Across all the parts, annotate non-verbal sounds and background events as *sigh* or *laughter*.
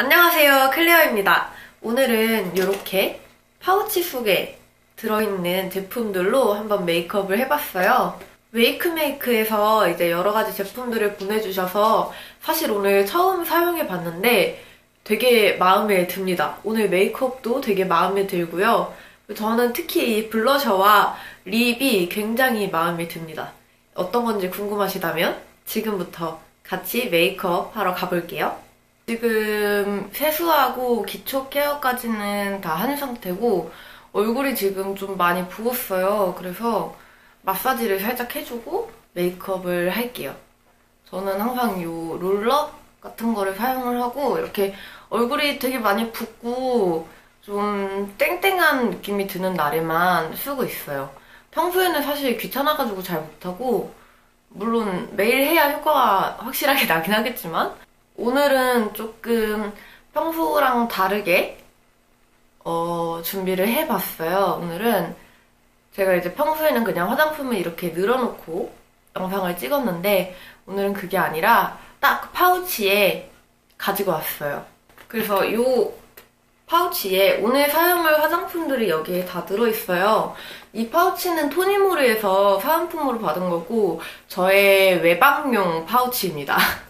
안녕하세요 클레어입니다. 오늘은 이렇게 파우치 속에 들어있는 제품들로 한번 메이크업을 해봤어요. 웨이크메이크에서 이제 여러 가지 제품들을 보내주셔서 사실 오늘 처음 사용해봤는데 되게 마음에 듭니다. 오늘 메이크업도 되게 마음에 들고요. 저는 특히 이 블러셔와 립이 굉장히 마음에 듭니다. 어떤 건지 궁금하시다면 지금부터 같이 메이크업 하러 가볼게요 지금 세수하고 기초 케어까지는 다 한 상태고 얼굴이 지금 좀 많이 부었어요. 그래서 마사지를 살짝 해주고 메이크업을 할게요. 저는 항상 이 롤러 같은 거를 사용을 하고 이렇게 얼굴이 되게 많이 붓고 좀 땡땡한 느낌이 드는 날에만 쓰고 있어요. 평소에는 사실 귀찮아가지고 잘 못하고 물론 매일 해야 효과가 확실하게 *laughs* 나긴 하겠지만 오늘은 조금 평소랑 다르게 어, 준비를 해봤어요. 오늘은 제가 이제 평소에는 그냥 화장품을 이렇게 늘어놓고 영상을 찍었는데 오늘은 그게 아니라 딱 파우치에 가지고 왔어요. 그래서 이 파우치에 오늘 사용할 화장품들이 여기에 다 들어있어요. 이 파우치는 토니모르에서 사은품으로 받은 거고 저의 외박용 파우치입니다. *laughs*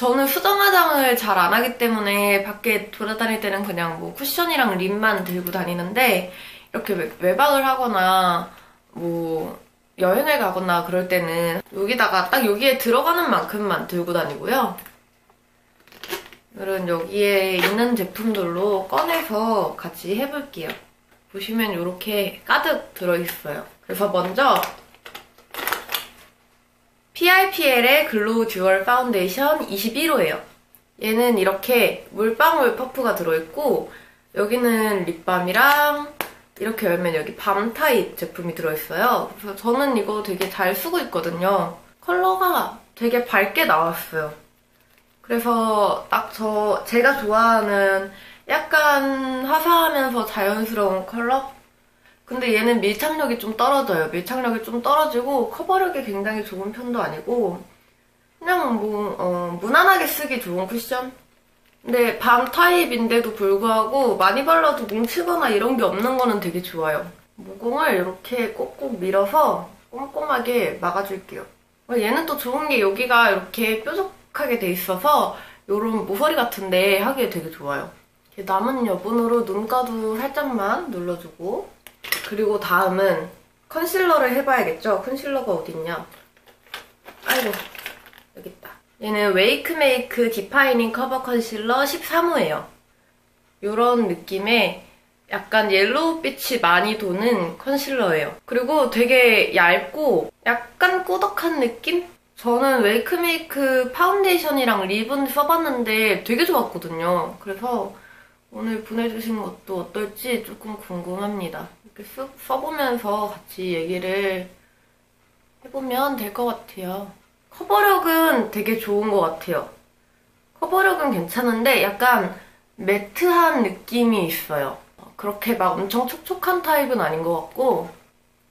저는 수정 화장을 잘 안 하기 때문에 밖에 돌아다닐 때는 그냥 뭐 쿠션이랑 립만 들고 다니는데 이렇게 외박을 하거나 뭐 여행을 가거나 그럴 때는 여기다가 딱 여기에 들어가는 만큼만 들고 다니고요. 오늘은 여기에 있는 제품들로 꺼내서 같이 해볼게요. 보시면 이렇게 가득 들어있어요. 그래서 먼저 PRPL의 glow dual 파운데이션 21호예요. 얘는 이렇게 물방울 퍼프가 들어있고 여기는 립밤이랑 이렇게 열면 여기 balm 타입 제품이 들어있어요. 그래서 저는 이거 되게 잘 쓰고 있거든요. 컬러가 되게 밝게 나왔어요. 그래서 딱 저 제가 좋아하는 약간 화사하면서 자연스러운 컬러? 근데 얘는 밀착력이 좀 떨어져요. 밀착력이 좀 떨어지고 커버력이 굉장히 좋은 편도 아니고 그냥 뭐 어, 무난하게 쓰기 좋은 쿠션? 근데 밤 타입인데도 불구하고 많이 발라도 뭉치거나 이런 게 없는 거는 되게 좋아요. 모공을 이렇게 꼭꼭 밀어서 꼼꼼하게 막아줄게요. 어, 얘는 또 좋은 게 여기가 이렇게 뾰족하게 돼 있어서 이런 모서리 같은데 하기에 되게 좋아요. 남은 여분으로 눈가도 살짝만 눌러주고 그리고 다음은 컨실러를 해봐야겠죠? 컨실러가 어딨냐? 아이고 여기 있다. 얘는 웨이크메이크 defining 커버 컨실러 13호예요. 이런 느낌의 약간 yellow빛이 많이 도는 컨실러예요. 그리고 되게 얇고 약간 꾸덕한 느낌? 저는 웨이크메이크 파운데이션이랑 lip은 써봤는데 되게 좋았거든요. 그래서 오늘 보내주신 것도 어떨지 조금 궁금합니다. 이렇게 쓱 써보면서 같이 얘기를 해보면 될 것 같아요. 커버력은 되게 좋은 것 같아요. 커버력은 괜찮은데 약간 matte한 느낌이 있어요. 그렇게 막 엄청 촉촉한 타입은 아닌 것 같고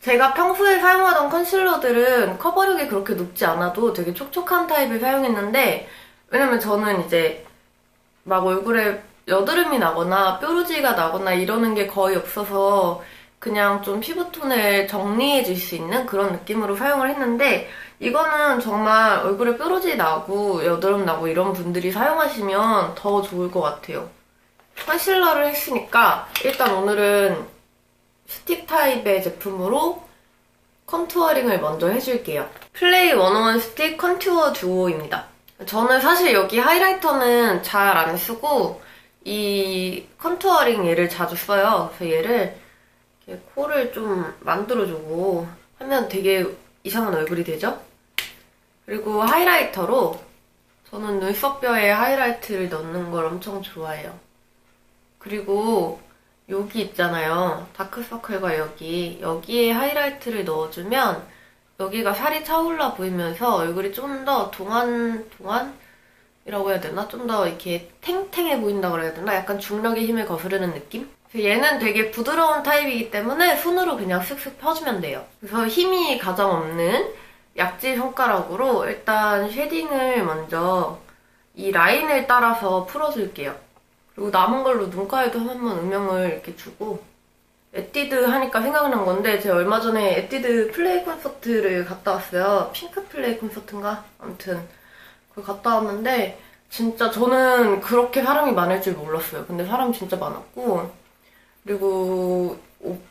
제가 평소에 사용하던 컨실러들은 커버력이 그렇게 높지 않아도 되게 촉촉한 타입을 사용했는데 왜냐면 저는 이제 막 얼굴에 여드름이 나거나 뾰루지가 나거나 이러는 게 거의 없어서 그냥 좀 피부톤을 정리해 줄 수 있는 그런 느낌으로 사용을 했는데 이거는 정말 얼굴에 뾰루지 나고 여드름 나고 이런 분들이 사용하시면 더 좋을 것 같아요. 컨실러를 했으니까 일단 오늘은 스틱 타입의 제품으로 contouring을 먼저 해줄게요. 플레이 101 스틱 컨투어 듀오입니다. 저는 사실 여기 highlighter는 잘 안 쓰고 이 contouring 얘를 자주 써요. 그래서 얘를 코를 좀 만들어주고 하면 되게 이상한 얼굴이 되죠? 그리고 highlighter로 저는 눈썹뼈에 하이라이트를 넣는 걸 엄청 좋아해요. 그리고 여기 있잖아요. 다크서클과 여기. 여기에 하이라이트를 넣어주면 여기가 살이 차올라 보이면서 얼굴이 좀 더 동안, 동안 이라고 해야 되나? 좀 더 이렇게 탱탱해 보인다고 해야 되나? 약간 중력의 힘을 거스르는 느낌? 얘는 되게 부드러운 타입이기 때문에 손으로 그냥 슥슥 펴주면 돼요. 그래서 힘이 가장 없는 약지 손가락으로 일단 shading을 먼저 이 라인을 따라서 풀어줄게요. 그리고 남은 걸로 눈가에도 한번 음영을 이렇게 주고 에뛰드 하니까 생각난 건데 제가 얼마 전에 에뛰드 플레이 콘서트를 갔다 왔어요. 핑크 플레이 콘서트인가? 아무튼 갔다 왔는데 진짜 저는 그렇게 사람이 많을 줄 몰랐어요. 근데 사람 진짜 많았고 그리고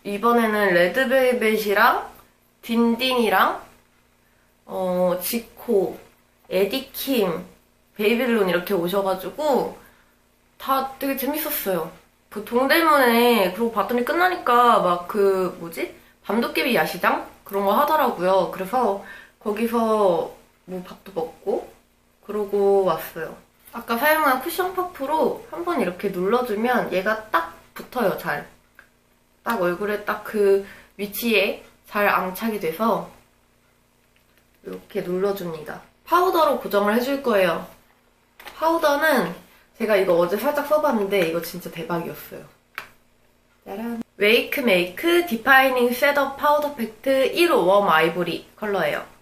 이번에는 레드벨벳이랑 딘딘이랑 어 지코, 에디킴, 베이빌론 이렇게 오셔가지고 다 되게 재밌었어요. 그 동대문에 그러고 봤더니 끝나니까 막 그 뭐지 밤도깨비 야시장 그런 거 하더라고요. 그래서 거기서 뭐 밥도 먹고 그러고 왔어요. 아까 사용한 쿠션 퍼프로 한번 이렇게 눌러주면 얘가 딱 붙어요, 잘. 딱 얼굴에 딱 그 위치에 잘 안착이 돼서 이렇게 눌러줍니다. 파우더로 고정을 해줄 거예요. 파우더는 제가 이거 어제 살짝 써봤는데 이거 진짜 대박이었어요. 짜란. 웨이크 메이크 디파이닝 셋업 파우더 팩트 1호 웜 아이보리 컬러예요.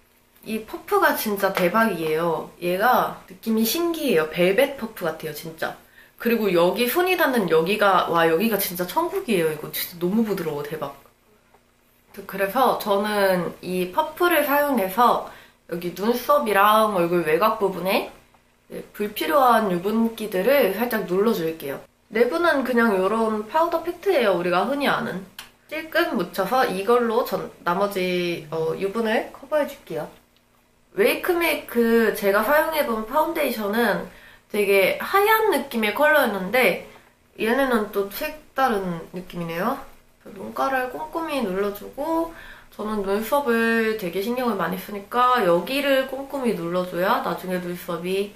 이 퍼프가 진짜 대박이에요. 얘가 느낌이 신기해요. 벨벳 퍼프 같아요, 진짜. 그리고 여기 손이 닿는 여기가 와 여기가 진짜 천국이에요. 이거 진짜 너무 부드러워, 대박. 그래서 저는 이 퍼프를 사용해서 여기 눈썹이랑 얼굴 외곽 부분에 네, 불필요한 유분기들을 살짝 눌러줄게요. 내부는 그냥 이런 파우더 팩트예요. 우리가 흔히 아는. 찔끔 묻혀서 이걸로 전 나머지 어, 유분을 커버해줄게요. 웨이크메이크 제가 사용해본 파운데이션은 되게 하얀 느낌의 컬러였는데 얘네는 또 색다른 느낌이네요. 눈가를 꼼꼼히 눌러주고 저는 눈썹을 되게 신경을 많이 쓰니까 여기를 꼼꼼히 눌러줘야 나중에 눈썹이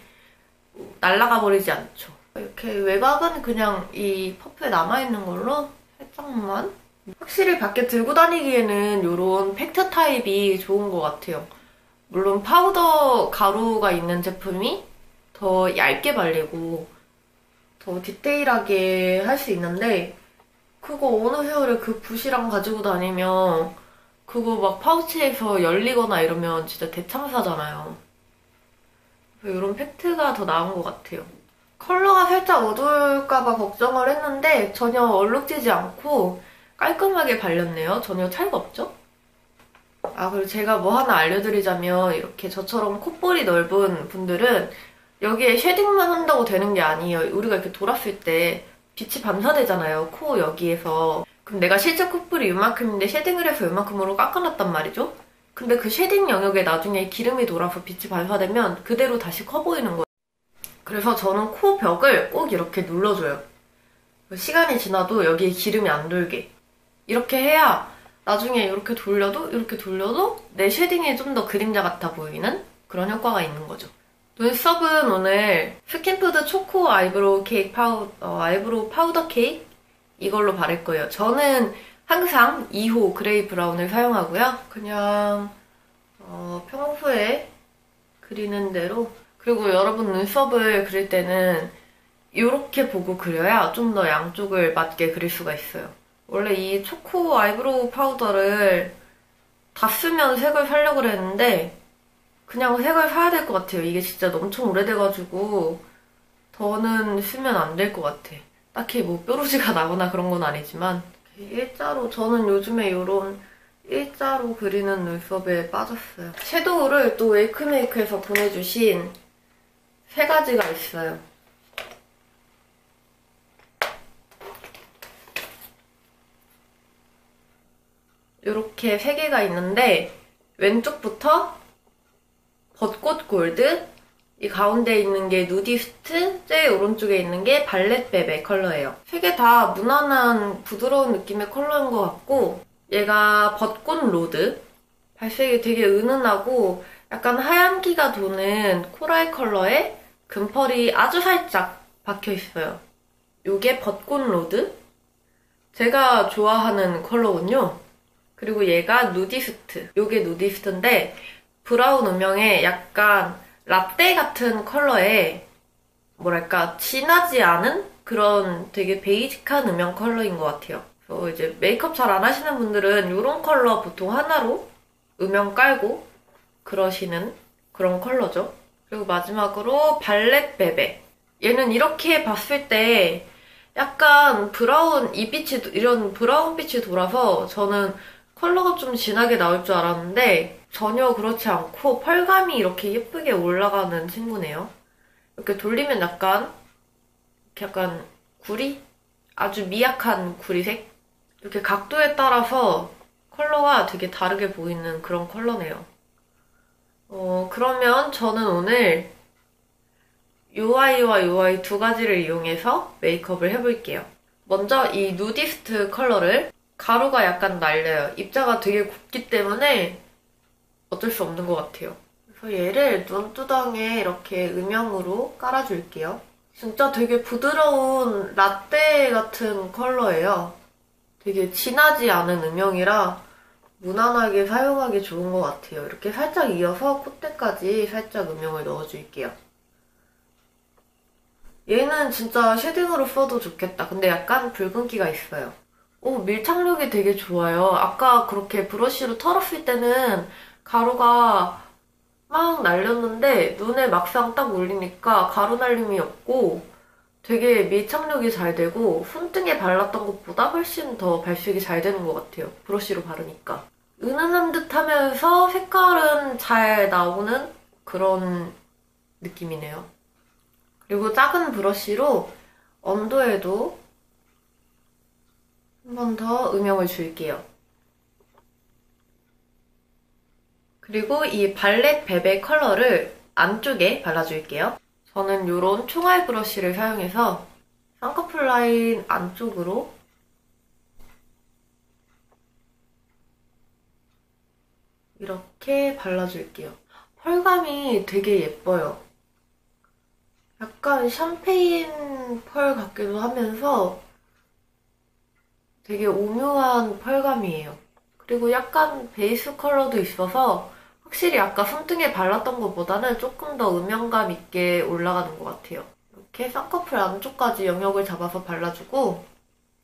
날아가 버리지 않죠. 이렇게 외곽은 그냥 이 퍼프에 남아있는 걸로 살짝만 확실히 밖에 들고 다니기에는 이런 팩트 타입이 좋은 것 같아요. 물론 파우더 가루가 있는 제품이 더 얇게 발리고 더 디테일하게 할 수 있는데 그거 어느 세월에 그 붓이랑 가지고 다니면 그거 막 파우치에서 열리거나 이러면 진짜 대참사잖아요. 이런 팩트가 더 나은 것 같아요. 컬러가 살짝 어두울까봐 걱정을 했는데 전혀 얼룩지지 않고 깔끔하게 발렸네요. 전혀 차이가 없죠? 아 그리고 제가 뭐 하나 알려드리자면 이렇게 저처럼 콧볼이 넓은 분들은 여기에 shading만 한다고 되는 게 아니에요. 우리가 이렇게 돌았을 때 빛이 반사되잖아요. 코 여기에서. 그럼 내가 실제 콧볼이 이만큼인데 shading을 해서 이만큼으로 깎아놨단 말이죠? 근데 그 shading 영역에 나중에 기름이 돌아서 빛이 반사되면 그대로 다시 커 보이는 거예요. 그래서 저는 코 벽을 꼭 이렇게 눌러줘요. 시간이 지나도 여기에 기름이 안 돌게. 이렇게 해야 나중에 이렇게 돌려도 이렇게 돌려도 내 shading이 좀 더 그림자 같아 보이는 그런 효과가 있는 거죠. 눈썹은 오늘 스킨푸드 초코 아이브로우 케이크 파우, 어, 아이브로우 파우더 케이크 이걸로 바를 거예요. 저는 항상 2호 그레이 브라운을 사용하고요. 그냥 어, 평소에 그리는 대로 그리고 여러분 눈썹을 그릴 때는 이렇게 보고 그려야 좀 더 양쪽을 맞게 그릴 수가 있어요. 원래 이 초코 아이브로우 파우더를 다 쓰면 색을 살려고 그랬는데 그냥 색을 사야 될 것 같아요. 이게 진짜 엄청 오래돼가지고 더는 쓰면 안 될 것 같아. 딱히 뭐 뾰루지가 *laughs* 나거나 그런 건 아니지만 일자로 저는 요즘에 이런 일자로 그리는 눈썹에 빠졌어요. 섀도우를 또 웨이크메이크에서 보내주신 세 가지가 있어요. 이렇게 세 개가 있는데 왼쪽부터 벚꽃 로드 이 가운데 있는 게 누디스트, 제일 오른쪽에 있는 게 발렛 베베 컬러예요. 세 개 다 무난한 부드러운 느낌의 컬러인 것 같고 얘가 벚꽃 로드 발색이 되게 은은하고 약간 하얀기가 도는 coral 컬러에 금펄이 아주 살짝 박혀 있어요. 이게 벚꽃 로드 제가 좋아하는 컬러군요. 그리고 얘가 누디스트 이게 누디스트인데 브라운 음영에 약간 라떼 같은 컬러에 뭐랄까 진하지 않은 그런 되게 basic한 음영 컬러인 것 같아요. 그래서 이제 메이크업 잘 안 하시는 분들은 이런 컬러 보통 하나로 음영 깔고 그러시는 그런 컬러죠. 그리고 마지막으로 발렛 베베. 얘는 이렇게 봤을 때 약간 브라운 이 빛이 이런 브라운 빛이 돌아서 저는 컬러가 좀 진하게 나올 줄 알았는데 전혀 그렇지 않고 펄감이 이렇게 예쁘게 올라가는 친구네요. 이렇게 돌리면 약간 약간 구리? 아주 미약한 구리색? 이렇게 각도에 따라서 컬러가 되게 다르게 보이는 그런 컬러네요. 어, 그러면 저는 오늘 UI와 UI 두 가지를 이용해서 메이크업을 해볼게요. 먼저 이 누디스트 컬러를 가루가 약간 날려요. 입자가 되게 곱기 때문에 어쩔 수 없는 것 같아요. 그래서 얘를 눈두덩에 이렇게 음영으로 깔아줄게요. 진짜 되게 부드러운 라떼 같은 컬러예요. 되게 진하지 않은 음영이라 무난하게 사용하기 좋은 것 같아요. 이렇게 살짝 이어서 콧대까지 살짝 음영을 넣어줄게요. 얘는 진짜 쉐딩으로 써도 좋겠다. 근데 약간 붉은기가 있어요. 오, 밀착력이 되게 좋아요. 아까 그렇게 브러쉬로 털었을 때는 가루가 막 날렸는데 눈에 막상 딱 올리니까 가루 날림이 없고 되게 밀착력이 잘 되고 손등에 발랐던 것보다 훨씬 더 발색이 잘 되는 것 같아요. 브러쉬로 바르니까. 은은한 듯 하면서 색깔은 잘 나오는 그런 느낌이네요. 그리고 작은 브러쉬로 언더에도 한 번 더 음영을 줄게요. 그리고 이 발렛 베베 컬러를 안쪽에 발라줄게요. 저는 이런 총알 브러쉬를 사용해서 쌍꺼풀 라인 안쪽으로 이렇게 발라줄게요. 펄감이 되게 예뻐요. 약간 샴페인 펄 같기도 하면서 되게 오묘한 펄감이에요. 그리고 약간 베이스 컬러도 있어서 확실히 아까 손등에 발랐던 것보다는 조금 더 음영감 있게 올라가는 것 같아요. 이렇게 쌍꺼풀 안쪽까지 영역을 잡아서 발라주고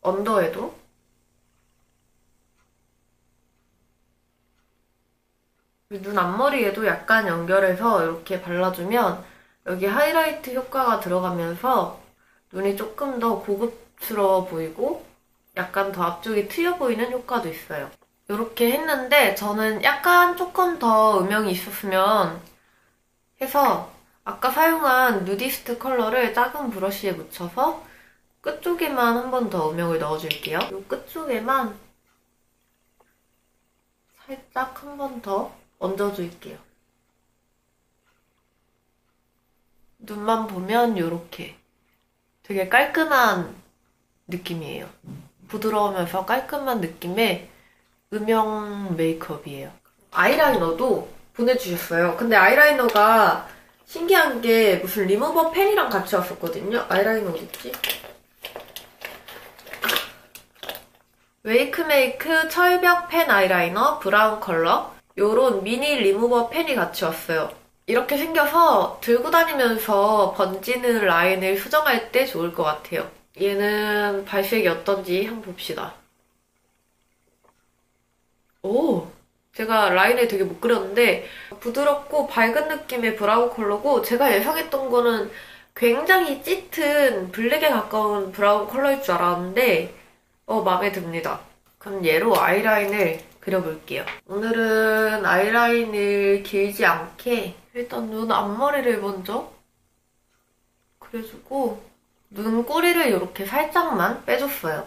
언더에도 눈 앞머리에도 약간 연결해서 이렇게 발라주면 여기 하이라이트 효과가 들어가면서 눈이 조금 더 고급스러워 보이고 약간 더 앞쪽이 트여 보이는 효과도 있어요. 이렇게 했는데 저는 약간 조금 더 음영이 있었으면 해서 아까 사용한 누디스트 컬러를 작은 브러쉬에 묻혀서 끝쪽에만 한 번 더 음영을 넣어줄게요. 이 끝쪽에만 살짝 한 번 더 얹어줄게요. 눈만 보면 이렇게 되게 깔끔한 느낌이에요. 부드러우면서 깔끔한 느낌의 음영 메이크업이에요. 아이라이너도 보내주셨어요. 근데 아이라이너가 신기한 게 무슨 리무버 펜이랑 같이 왔었거든요. 아이라이너 어딨지? 웨이크메이크 철벽 펜 아이라이너 브라운 컬러 요런 미니 리무버 펜이 같이 왔어요. 이렇게 생겨서 들고 다니면서 번지는 라인을 수정할 때 좋을 것 같아요. 얘는 발색이 어떤지 한번 봅시다. 오! 제가 라인을 되게 못 그렸는데 부드럽고 밝은 느낌의 브라운 컬러고 제가 예상했던 거는 굉장히 짙은 블랙에 가까운 브라운 컬러일 줄 알았는데 어 마음에 듭니다. 그럼 얘로 아이라인을 그려볼게요. 오늘은 아이라인을 길지 않게 일단 눈 앞머리를 먼저 그려주고 눈꼬리를 이렇게 살짝만 빼줬어요.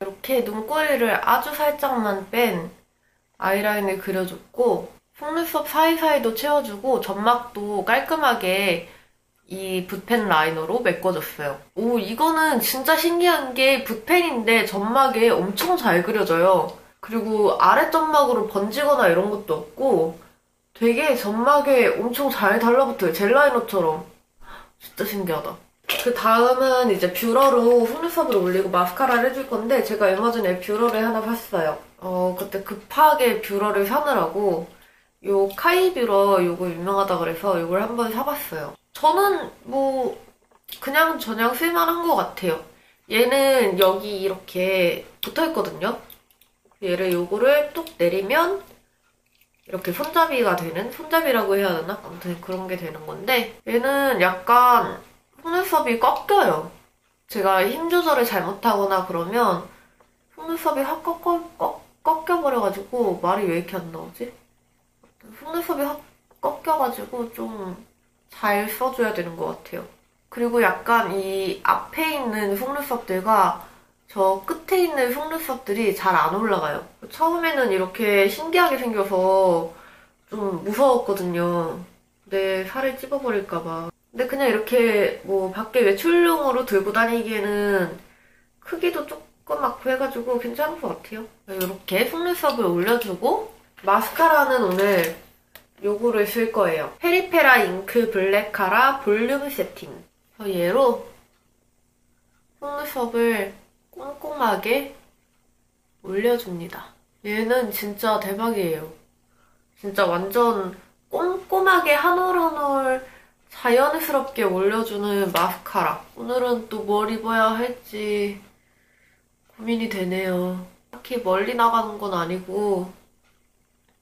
이렇게 눈꼬리를 아주 살짝만 뺀 아이라인을 그려줬고 속눈썹 사이사이도 채워주고 점막도 깔끔하게 이 붓펜 라이너로 메꿔줬어요. 오 이거는 진짜 신기한 게 붓펜인데 점막에 엄청 잘 그려져요. 그리고 아래 점막으로 번지거나 이런 것도 없고 되게 점막에 엄청 잘 달라붙어요. 젤라이너처럼. 진짜 신기하다. 그 다음은 이제 뷰러로 속눈썹을 올리고 마스카라를 해줄 건데 제가 얼마 전에 뷰러를 하나 샀어요. 어 그때 급하게 뷰러를 사느라고 요 카이 뷰러 요거 유명하다 그래서 요걸 한번 사봤어요. 저는 뭐 그냥 저냥 쓸만한 것 같아요. 얘는 여기 이렇게 붙어있거든요. 얘를 요거를 뚝 내리면 이렇게 손잡이가 되는 손잡이라고 해야 되나? 아무튼 그런 게 되는 건데 얘는 약간 속눈썹이 꺾여요. 제가 힘 조절을 잘못하거나 그러면 속눈썹이 확 꺾어, 꺾, 꺾여버려가지고 말이 왜 이렇게 안 나오지? 속눈썹이 확 꺾여가지고 좀 잘 써줘야 되는 것 같아요. 그리고 약간 이 앞에 있는 속눈썹들과 저 끝에 있는 속눈썹들이 잘 안 올라가요. 처음에는 이렇게 신기하게 생겨서 좀 무서웠거든요. 내 살을 찝어버릴까봐. 근데 그냥 이렇게 뭐 밖에 외출용으로 들고 다니기에는 크기도 조그맣고 해가지고 괜찮은 것 같아요. 이렇게 속눈썹을 올려주고 마스카라는 오늘 요거를 쓸 거예요. 페리페라 잉크 블랙 카라 볼륨 세팅. 얘로 속눈썹을 꼼꼼하게 올려줍니다. 얘는 진짜 대박이에요. 진짜 완전 꼼꼼하게 한 올 한 올 자연스럽게 올려주는 마스카라. 오늘은 또 뭘 입어야 할지 고민이 되네요. 딱히 멀리 나가는 건 아니고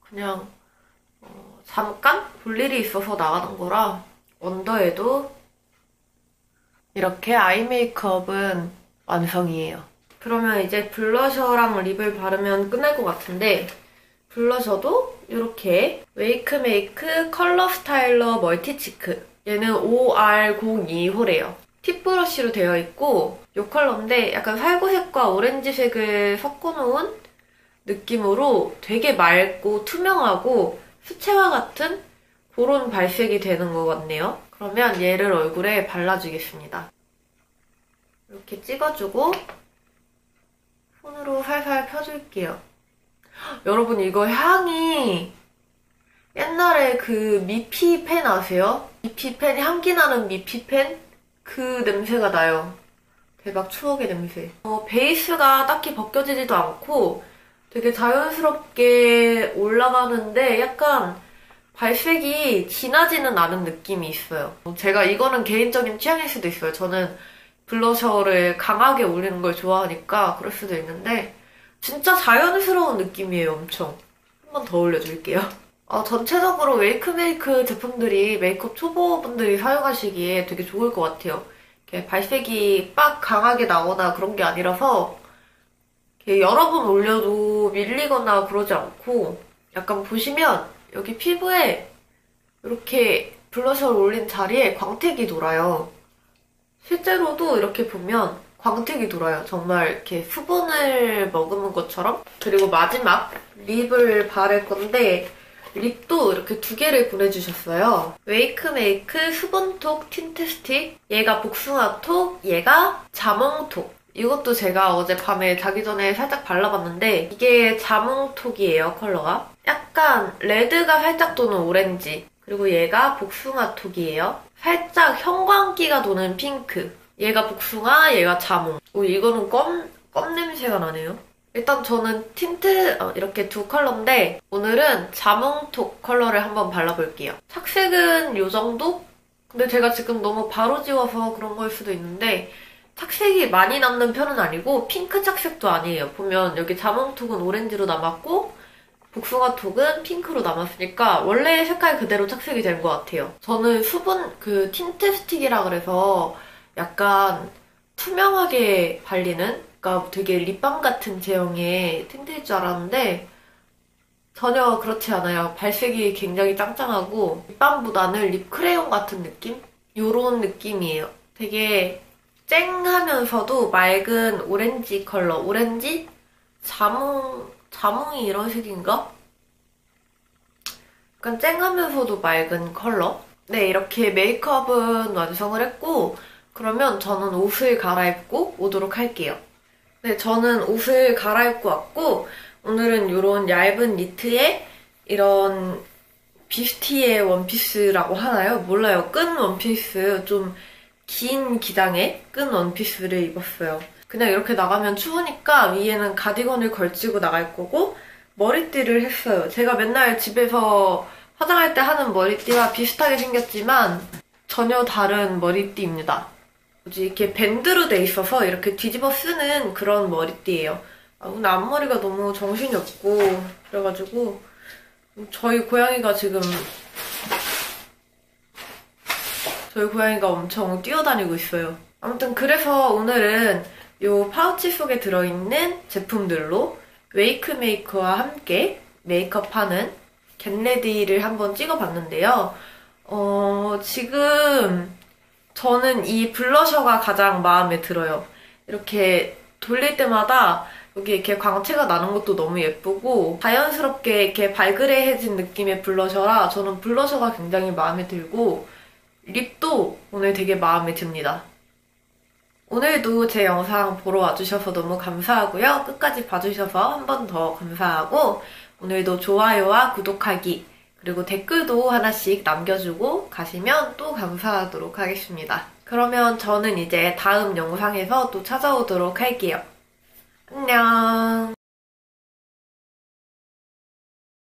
그냥 잠깐 볼 일이 있어서 나가는 거라 언더에도 이렇게 아이 메이크업은 완성이에요. 그러면 이제 블러셔랑 립을 바르면 끝날 것 같은데 블러셔도 이렇게 웨이크메이크 컬러 스타일러 멀티치크 얘는 OR02호래요. 팁 브러쉬로 되어 있고 이 컬러인데 약간 살구색과 오렌지색을 섞어놓은 느낌으로 되게 맑고 투명하고 수채화 같은 그런 발색이 되는 것 같네요. 그러면 얘를 얼굴에 발라주겠습니다. 이렇게 찍어주고 손으로 살살 펴줄게요. *gasps* 여러분 이거 향이 옛날에 그 미피펜 아세요? 미피펜 향기 나는 미피펜? 그 냄새가 나요. 대박 추억의 냄새. 어, 베이스가 딱히 벗겨지지도 않고 되게 자연스럽게 올라가는데 약간 발색이 진하지는 않은 느낌이 있어요. 제가 이거는 개인적인 취향일 수도 있어요. 저는 블러셔를 강하게 올리는 걸 좋아하니까 그럴 수도 있는데 진짜 자연스러운 느낌이에요, 엄청. 한 번 더 올려줄게요. 어, 전체적으로 웨이크메이크 제품들이 메이크업 초보분들이 사용하시기에 되게 좋을 것 같아요. 이렇게 발색이 빡 강하게 나거나 그런 게 아니라서 여러 번 올려도 밀리거나 그러지 않고 약간 보시면 여기 피부에 이렇게 블러셔를 올린 자리에 광택이 돌아요. 실제로도 이렇게 보면 광택이 돌아요. 정말 이렇게 수분을 머금은 것처럼. 그리고 마지막 립을 바를 건데 립도 이렇게 두 개를 보내주셨어요. 웨이크메이크 수분톡 틴트 스틱. 얘가 복숭아톡, 얘가 자몽톡. 이것도 제가 어젯밤에 자기 전에 살짝 발라봤는데 이게 자몽톡이에요, 컬러가. 약간 레드가 살짝 도는 오렌지. 그리고 얘가 복숭아톡이에요. 살짝 형광기가 도는 핑크. 얘가 복숭아, 얘가 자몽. 오, 이거는 껌, 껌 냄새가 나네요. 일단 저는 틴트 어, 이렇게 두 컬러인데 오늘은 자몽톡 컬러를 한번 발라볼게요. 착색은 이 정도? 근데 제가 지금 너무 바로 지워서 그런 걸 수도 있는데 착색이 많이 남는 편은 아니고 핑크 착색도 아니에요. 보면 여기 자몽톡은 오렌지로 남았고 복숭아 톡은 핑크로 남았으니까 원래 색깔 그대로 착색이 된 것 같아요. 저는 수분 그 틴트 스틱이라 그래서 약간 투명하게 발리는 그러니까 되게 립밤 같은 제형의 틴트일 줄 알았는데 전혀 그렇지 않아요. 발색이 굉장히 짱짱하고 립밤보다는 립크레용 같은 느낌? 요런 느낌이에요. 되게 쨍하면서도 맑은 오렌지 컬러. 오렌지? 자몽, 자몽이 이런 색인가? 약간 쨍하면서도 맑은 컬러. 네, 이렇게 메이크업은 완성을 했고, 그러면 저는 옷을 갈아입고 오도록 할게요. 네, 저는 옷을 갈아입고 왔고, 오늘은 이런 얇은 니트에 이런 비스티의 원피스라고 하나요? 몰라요. 끈 원피스 좀 긴 기장의 끈 원피스를 입었어요. 그냥 이렇게 나가면 추우니까 위에는 가디건을 걸치고 나갈 거고 머리띠를 했어요. 제가 맨날 집에서 화장할 때 하는 머리띠와 비슷하게 생겼지만 전혀 다른 머리띠입니다. 뭐지 이렇게 밴드로 돼 있어서 이렇게 뒤집어 쓰는 그런 머리띠예요. 아, 오늘 앞머리가 너무 정신이 없고 그래가지고 저희 고양이가 지금 저희 고양이가 엄청 뛰어다니고 있어요. 아무튼 그래서 오늘은 이 파우치 속에 들어있는 제품들로 웨이크메이크와 함께 메이크업하는 get ready를 한번 찍어봤는데요. 어, 지금 저는 이 블러셔가 가장 마음에 들어요. 이렇게 돌릴 때마다 여기 이렇게 광채가 나는 것도 너무 예쁘고 자연스럽게 이렇게 발그레해진 느낌의 블러셔라 저는 블러셔가 굉장히 마음에 들고 립도 오늘 되게 마음에 듭니다. 오늘도 제 영상 보러 와주셔서 너무 감사하고요. 끝까지 봐주셔서 한 번 더 감사하고 오늘도 좋아요와 구독하기 그리고 댓글도 하나씩 남겨주고 가시면 또 감사하도록 하겠습니다. 그러면 저는 이제 다음 영상에서 또 찾아오도록 할게요. 안녕.